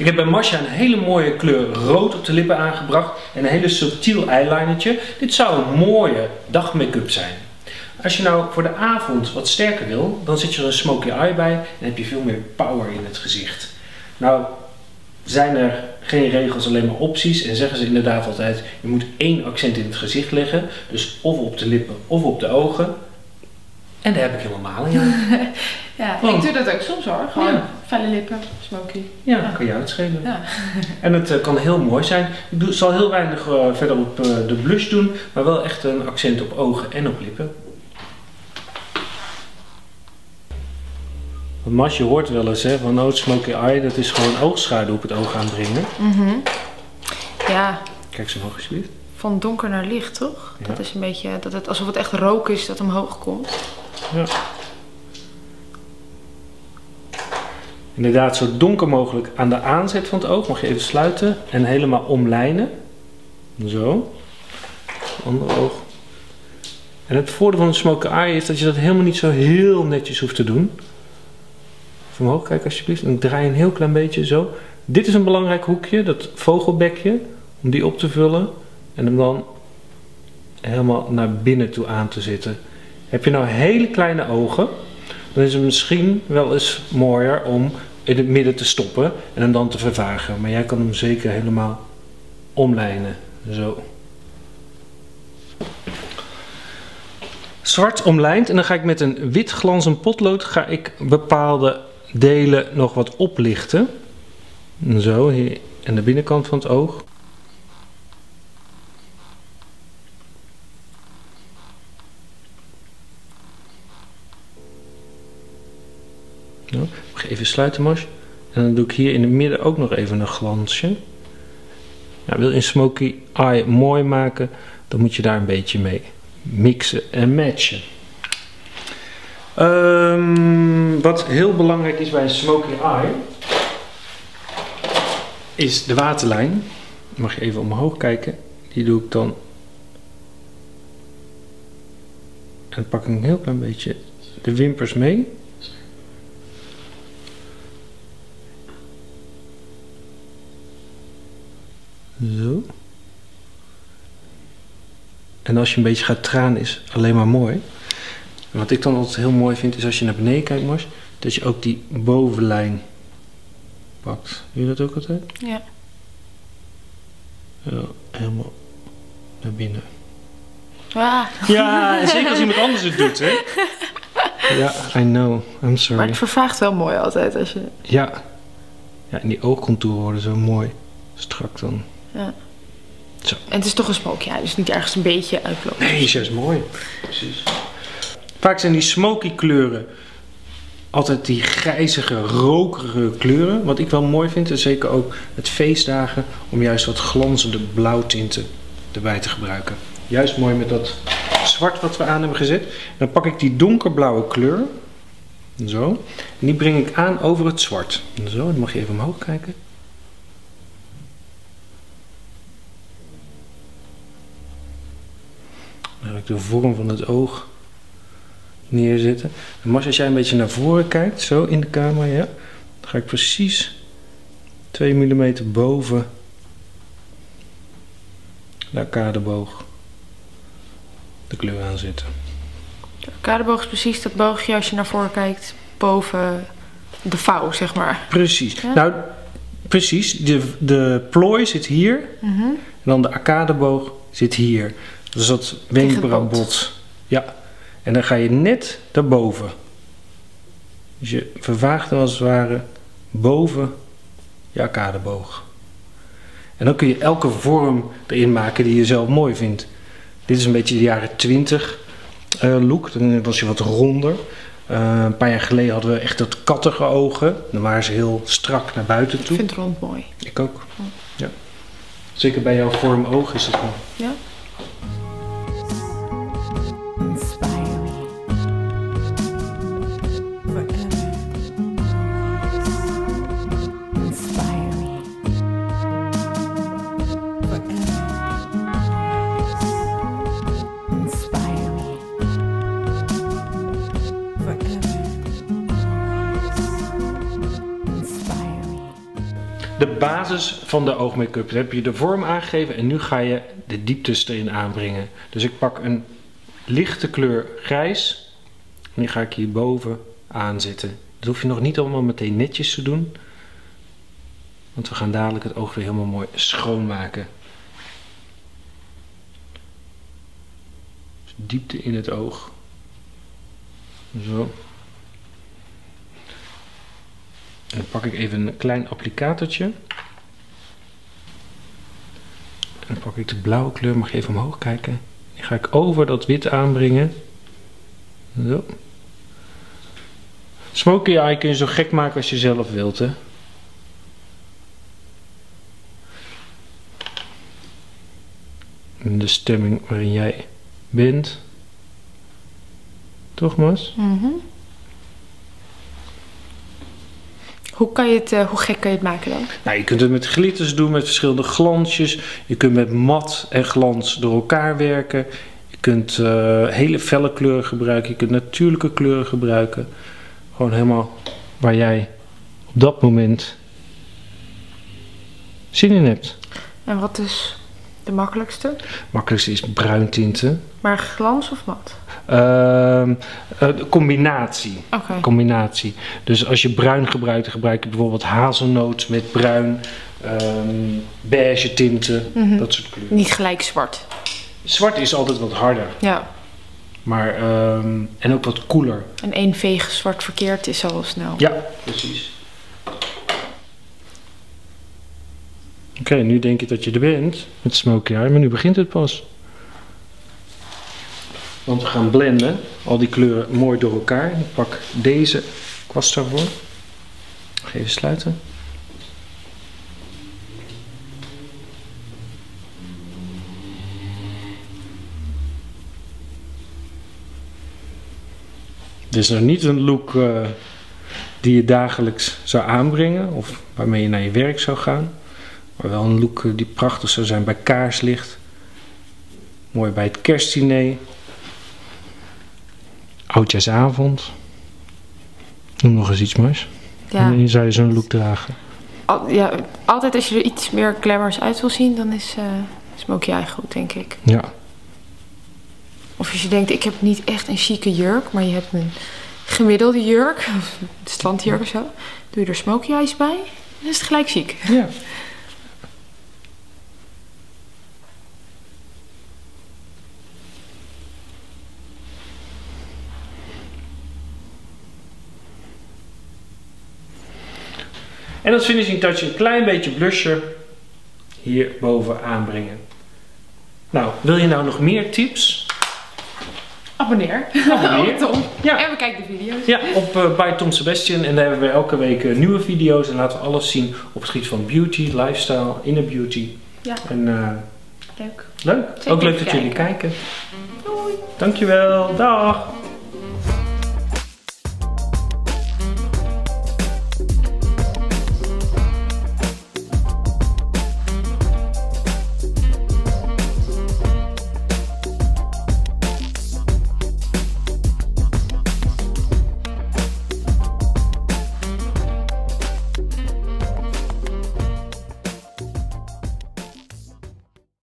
Ik heb bij Masha een hele mooie kleur rood op de lippen aangebracht en een hele subtiel eyelinertje. Dit zou een mooie dagmake-up zijn. Als je nou voor de avond wat sterker wil, dan zet je er een smoky eye bij en heb je veel meer power in het gezicht. Nou, zijn er geen regels, alleen maar opties. En zeggen ze inderdaad altijd, je moet één accent in het gezicht leggen. Dus of op de lippen of op de ogen. En daar heb ik helemaal in. Ja, Oh. ik doe dat ook soms hoor. Gewoon Ja. felle lippen, smoky. Ja, Ja. kan je uitschelen. Ja. En het eh, kan heel mooi zijn. Ik doe, zal heel weinig eh, verder op eh, de blush doen, maar wel echt een accent op ogen en op lippen. Want Mas, je hoort wel eens hè, van oh, smoky eye, dat is gewoon oogschaduw op het oog aanbrengen. Mhm. Ja, Kijk zo nog alsjeblieft. van donker naar licht toch? Ja. Dat is een beetje, dat het, alsof het echt rook is dat omhoog komt. Ja. Inderdaad, zo donker mogelijk aan de aanzet van het oog. Mag je even sluiten en helemaal omlijnen. Zo. Andere oog. En het voordeel van een smoky eye is dat je dat helemaal niet zo heel netjes hoeft te doen. Omhoog kijken alsjeblieft. En draai een heel klein beetje zo. Dit is een belangrijk hoekje, dat vogelbekje. Om die op te vullen. En hem dan helemaal naar binnen toe aan te zitten. Heb je nou hele kleine ogen, dan is het misschien wel eens mooier om in het midden te stoppen en hem dan te vervagen. Maar jij kan hem zeker helemaal omlijnen. Zo. Zwart omlijnd en dan ga ik met een wit glanzend potlood ga ik bepaalde delen nog wat oplichten. Zo, hier aan de binnenkant van het oog. Je even sluiten, Mars. En dan doe ik hier in het midden ook nog even een glansje. Nou, wil je een smoky eye mooi maken, dan moet je daar een beetje mee mixen en matchen. Ehm, wat heel belangrijk is bij een smoky eye, is de waterlijn. Mag je even omhoog kijken. Die doe ik dan. En pak ik een heel klein beetje de wimpers mee. Zo. En als je een beetje gaat tranen is alleen maar mooi. En wat ik dan altijd heel mooi vind is als je naar beneden kijkt Mars, dat je ook die bovenlijn pakt. Doe je dat ook altijd? Ja. Ja, helemaal naar binnen. Ah, Ja, en zeker als iemand anders het doet, hè? Ja, I know. I'm maar sorry. het vervaagt wel mooi altijd als je... Ja. Ja, en die oogcontouren worden zo mooi strak dan. Ja. Zo. En het is toch een smoky eye, dus niet ergens een beetje uitlopen. Nee, is juist mooi. Precies. Vaak zijn die smoky kleuren altijd die grijzige, rokerige kleuren. Wat ik wel mooi vind, en zeker ook het feestdagen, om juist wat glanzende blauwtinten erbij te gebruiken. Juist mooi met dat zwart wat we aan hebben gezet. Dan pak ik die donkerblauwe kleur. Zo. En die breng ik aan over het zwart. Zo, dan mag je even omhoog kijken. Dan ga ik de vorm van het oog neerzetten. En Mars, als jij een beetje naar voren kijkt, zo in de camera, ja, dan ga ik precies 2 mm boven de arcadeboog de kleur aanzetten. De arcadeboog is precies dat boogje als je naar voren kijkt, boven de vouw, zeg maar. Precies. Ja. Nou, precies. De, de plooi zit hier Mhm. en dan de arcadeboog zit hier. Dus dat wenkbrauwbot. Ja. En dan ga je net daarboven. Dus je vervaagt hem als het ware boven je arcadeboog. En dan kun je elke vorm erin maken die je zelf mooi vindt. Dit is een beetje de jaren 20 eh, look. Dan was je wat ronder. Eh, een paar jaar geleden hadden we echt dat kattige ogen. Dan waren ze heel strak naar buiten Ik toe. vind het rond mooi. Ik ook. Ja. Zeker bij jouw vorm oog is dat mooi. Ja? De basis van de oogmake-up. Dan heb je de vorm aangegeven en nu ga je de dieptes erin aanbrengen. Dus ik pak een lichte kleur grijs en die ga ik hierboven aanzetten. Dat hoef je nog niet allemaal meteen netjes te doen. Want we gaan dadelijk het oog weer helemaal mooi schoonmaken. Dus diepte in het oog. Zo. En dan pak ik even een klein applicatortje. En dan pak ik de blauwe kleur, mag je even omhoog kijken. Die ga ik over dat wit aanbrengen. Zo. Smoky eye kun je zo gek maken als je zelf wilt, hè. De stemming waarin jij bent. Toch, Mas? Mhm. Hoe, kan je het, eh, hoe gek kan je het maken dan? Nou, je kunt het met glitters doen, met verschillende glansjes. Je kunt met mat en glans door elkaar werken. Je kunt eh, hele felle kleuren gebruiken. Je kunt natuurlijke kleuren gebruiken. Gewoon helemaal waar jij op dat moment zin in hebt. En wat is de makkelijkste? Makkelijkste is bruin tinten. Maar glans of mat? De combinatie. Combinatie. Dus als je bruin gebruikt, dan gebruik je bijvoorbeeld hazelnoot met bruin, ehm, beige tinten, Mhm. dat soort kleuren. Niet gelijk zwart. Zwart is altijd wat harder, Ja. maar ehm, en ook wat koeler. En één veeg zwart verkeerd is al snel. Ja, precies. Oké, nu denk je dat je er bent met smoky eye, maar nu begint het pas. Want we gaan blenden, al die kleuren mooi door elkaar. Ik pak deze kwast daarvoor. Even sluiten. Dit is nog niet een look eh, die je dagelijks zou aanbrengen of waarmee je naar je werk zou gaan. Maar wel een look eh, die prachtig zou zijn bij kaarslicht. Mooi bij het kerstdiner. Oudjaarsavond. Noem nog eens iets moois. Ja. En zou je zo'n look dragen. Al- ja. Altijd als je er iets meer glamours uit wil zien, dan is uh, Smoky Eye goed, denk ik. Ja. Of als je denkt, ik heb niet echt een chique jurk, maar je hebt een gemiddelde jurk, of een strandjurk of zo. Doe je er Smoky Eyes bij, dan is het gelijk chic. ja. En als finishing touch een klein beetje blusher hier boven aanbrengen. Nou, wil je nou nog meer tips? Abonneer. Abonneer. Op Tom. Ja. En we kijken de video's. Ja, op uh, bij Tom Sebastian. En daar hebben we elke week uh, nieuwe video's. En laten we alles zien op het gebied van beauty, lifestyle, inner beauty. Ja. En uh, Leuk. leuk. Zeker Ook leuk dat jullie kijken. kijken. Doei. Dankjewel. Dag.